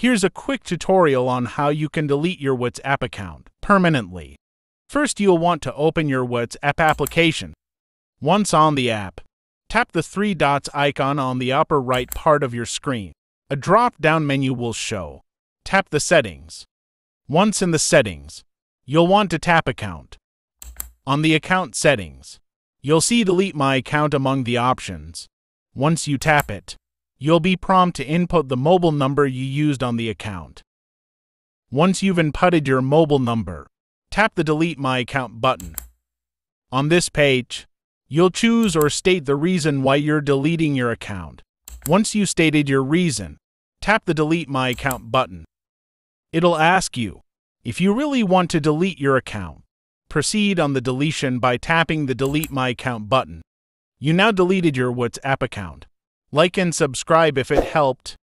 Here's a quick tutorial on how you can delete your WhatsApp account permanently. First, you'll want to open your WhatsApp application. Once on the app, tap the three dots icon on the upper right part of your screen. A drop-down menu will show. Tap the settings. Once in the settings, you'll want to tap Account. On the Account settings, you'll see Delete My Account among the options. Once you tap it, you'll be prompted to input the mobile number you used on the account. Once you've inputted your mobile number, tap the Delete My Account button. On this page, you'll choose or state the reason why you're deleting your account. Once you stated your reason, tap the Delete My Account button. It'll ask you if you really want to delete your account. Proceed on the deletion by tapping the Delete My Account button. You now deleted your WhatsApp account. Like and subscribe if it helped.